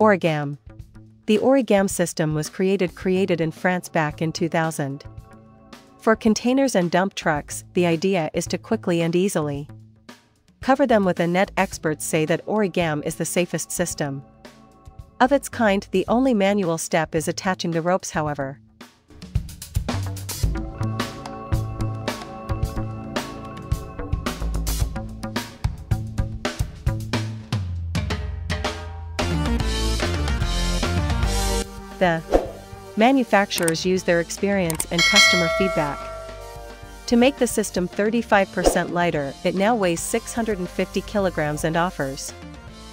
Origamme. The Origamme system was created created in France back in 2000. For containers and dump trucks, the idea is to quickly and easily cover them with a net. Experts say that Origamme is the safest system. Of its kind, the only manual step is attaching the ropes, however. The manufacturers use their experience and customer feedback. To make the system 35% lighter, it now weighs 650 kilograms and offers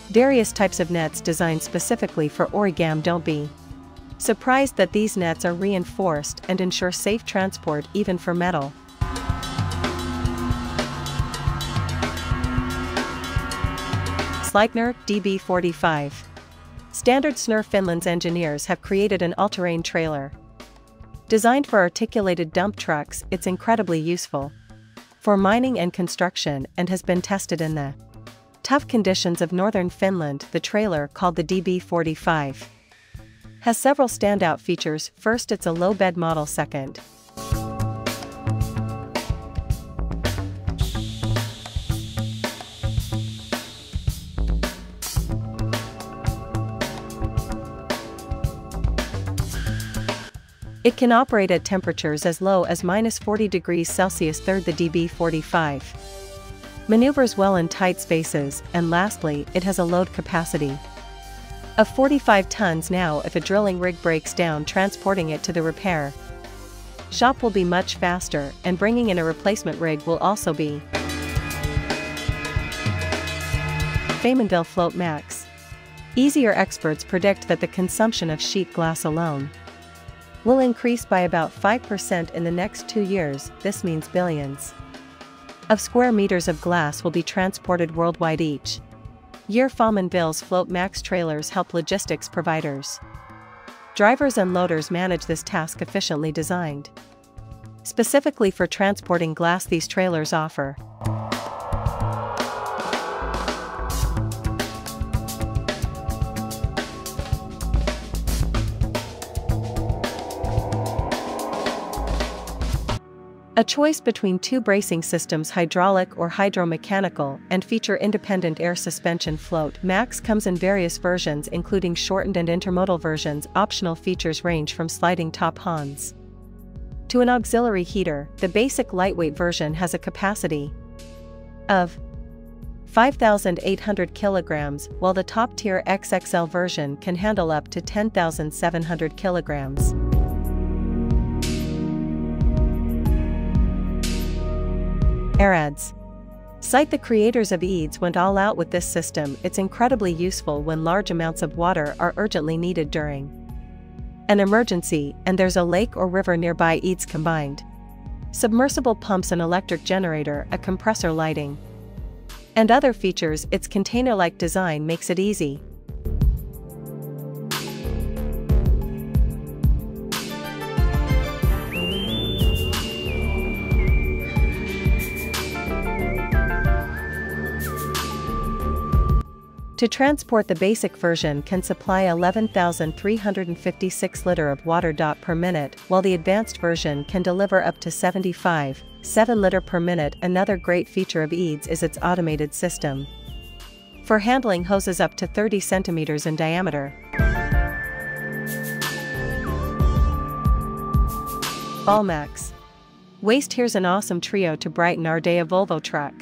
various types of nets designed specifically for Origamme don't be surprised that these nets are reinforced and ensure safe transport even for metal. Sleipner DB45 Standard Snur Finland's engineers have created an all-terrain trailer. Designed for articulated dump trucks, it's incredibly useful for mining and construction and has been tested in the tough conditions of northern Finland. The trailer, called the DB45, has several standout features. First, it's a low bed model. Second, It can operate at temperatures as low as minus 40 degrees Celsius. Third, the DB45 maneuvers well in tight spaces, and lastly, it has a load capacity of 45 tons now if a drilling rig breaks down transporting it to the repair shop will be much faster and bringing in a replacement rig will also be. Faymonville Float Max. Easier experts predict that the consumption of sheet glass alone will increase by about 5% in the next two years, this means billions of square meters of glass will be transported worldwide each year. Faymonville's Float Max trailers help logistics providers. Drivers and loaders manage this task efficiently designed. Specifically for transporting glass these trailers offer A choice between two bracing systems hydraulic or hydromechanical and feature independent air suspension float. Max comes in various versions including shortened and intermodal versions. Optional features range from sliding top Hans to an auxiliary heater. The basic lightweight version has a capacity of 5,800 kilograms, while the top-tier XXL version can handle up to 10,700 kilograms. ERADS. Cite the creators of ERADS went all out with this system, it's incredibly useful when large amounts of water are urgently needed during an emergency and there's a lake or river nearby ERADS combined. Submersible pumps an electric generator, a compressor lighting, and other features its container-like design makes it easy To transport the basic version can supply 11,356 liter of water. dot per minute, while the advanced version can deliver up to 75, 7 liter per minute. Another great feature of ERADS is its automated system. For handling hoses up to 30 centimeters in diameter. Balmax. Waste here's an awesome trio to brighten our day a Volvo truck.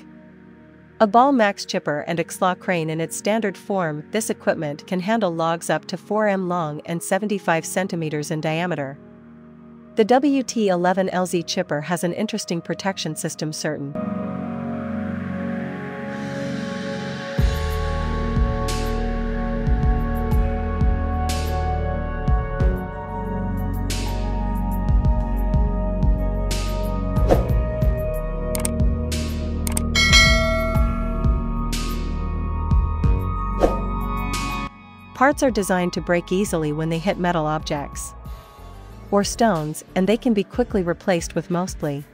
A Balmax chipper and a claw crane in its standard form, this equipment can handle logs up to 4 m long and 75 cm in diameter. The WT11LZ chipper has an interesting protection system certain. Parts are designed to break easily when they hit metal objects or stones, and they can be quickly replaced with mostly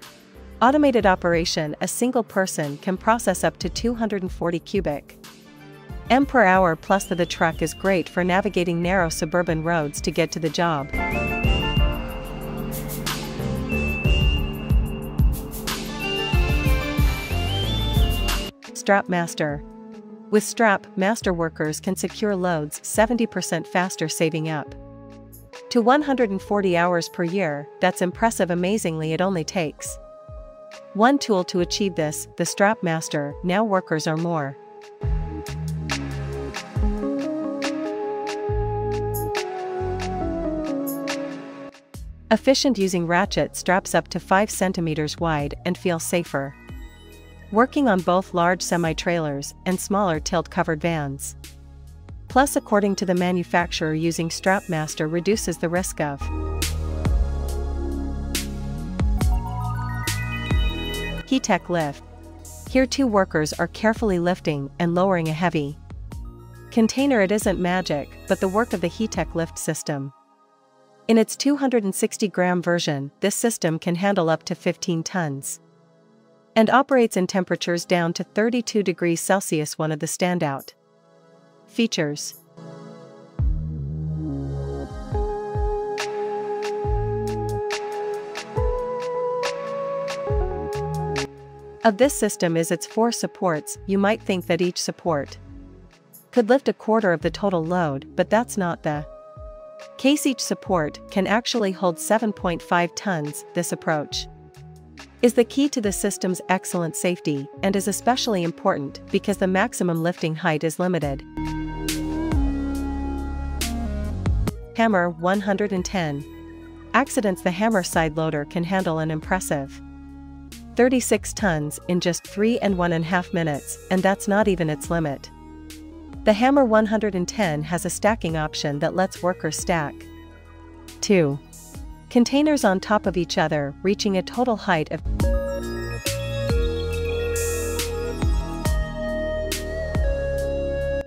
automated operation. A single person can process up to 240 cubic M per hour plus the, the truck is great for navigating narrow suburban roads to get to the job. Strap Master With Strap, master workers can secure loads 70% faster saving up to 140 hours per year, that's impressive amazingly it only takes. One tool to achieve this, the Strap Master, now workers are more. Efficient using ratchet straps up to 5 cm wide and feel safer. Working on both large semi-trailers and smaller tilt-covered vans. Plus according to the manufacturer using Strapmaster reduces the risk of HETEK lift. Here two workers are carefully lifting and lowering a heavy container it isn't magic but the work of the HETEK lift system. In its 260 gram version, this system can handle up to 15 tons. And operates in temperatures down to 32 degrees Celsius. One of the standout features. Of this system is its four supports, you might think that each support could lift a quarter of the total load, but that's not the Case each support can actually hold 7.5 tons, this approach is the key to the system's excellent safety and is especially important because the maximum lifting height is limited. Hammar 110. Accidents The Hammar side loader can handle an impressive 36 tons in just 3 and 1 and half minutes, and that's not even its limit. The Hammar 110 has a stacking option that lets workers stack 2 containers on top of each other, reaching a total height of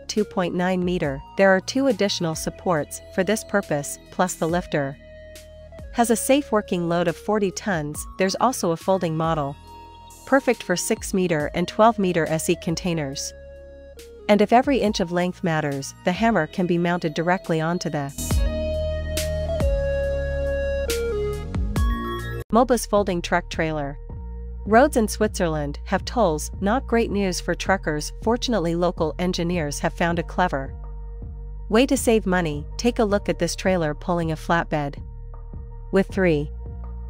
Two point nine meter. There are two additional supports for this purpose, plus the lifter. Has a safe working load of 40 tons. There's also a folding model, perfect for 6 meter and 12 meter SE containers. And if every inch of length matters, the Hammar can be mounted directly onto the Mobus folding truck trailer. Roads in Switzerland have tolls, not great news for truckers. Fortunately, local engineers have found a clever way to save money. Take a look at this trailer pulling a flatbed. With three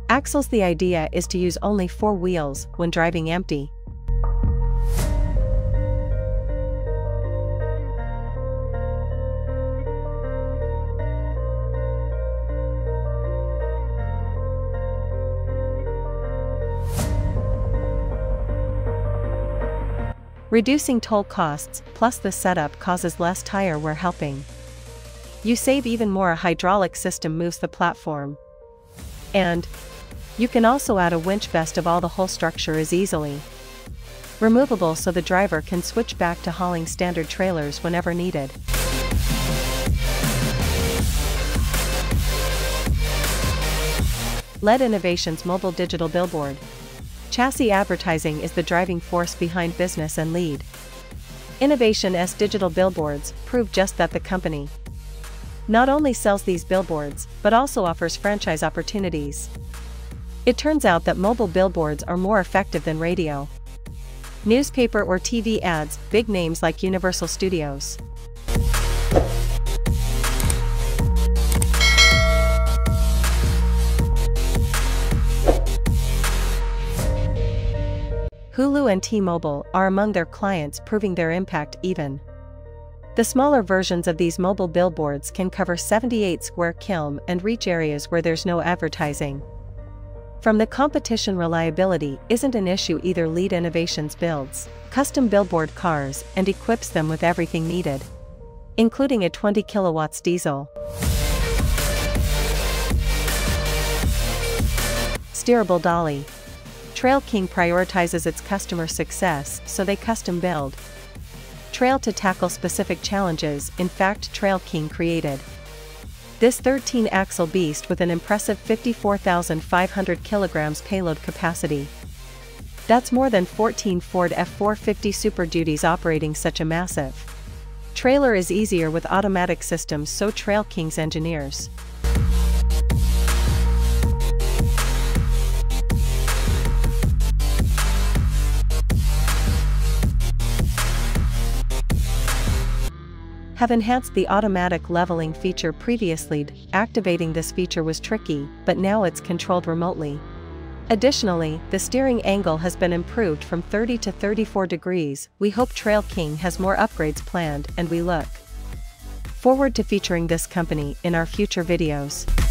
axles, the idea is to use only four wheels when driving empty. Reducing toll costs plus the setup causes less tire wear helping. You save even more a hydraulic system moves the platform. And you can also add a winch best of all the whole structure is easily removable so the driver can switch back to hauling standard trailers whenever needed. LED Innovations Mobile Digital Billboard Chassis advertising is the driving force behind business and lead. Innovation S digital billboards prove just that the company not only sells these billboards, but also offers franchise opportunities. It turns out that mobile billboards are more effective than radio, newspaper or TV ads, big names like Universal Studios. Hulu and T-Mobile are among their clients proving their impact even. The smaller versions of these mobile billboards can cover 78 square km and reach areas where there's no advertising. From the competition reliability isn't an issue either Lead Innovations builds custom billboard cars and equips them with everything needed. Including a 20 kilowatts diesel. Steerable dolly. Trail King prioritizes its customer success, so they custom build. Trail to tackle specific challenges, in fact, Trail King created. This 13 axle beast with an impressive 54,500 kilograms payload capacity. That's more than 14 Ford F 450 Super Duties operating such a massive Trailer is easier with automatic systems so Trail King's engineers. Have enhanced the automatic leveling feature previously, activating this feature was tricky, but now it's controlled remotely. Additionally, the steering angle has been improved from 30 to 34 degrees, we hope Trail King has more upgrades planned and we look forward to featuring this company in our future videos.